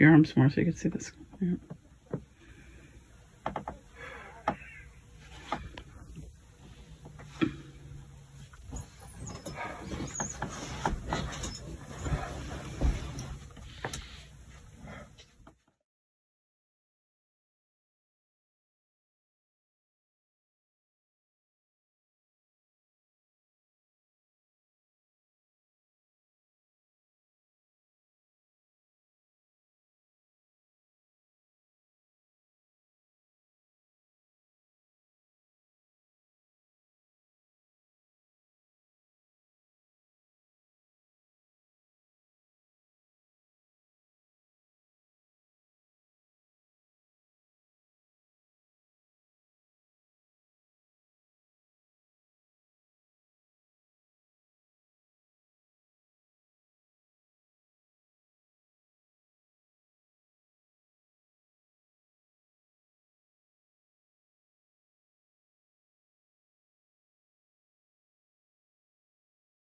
your arms more so you can see this. Yeah.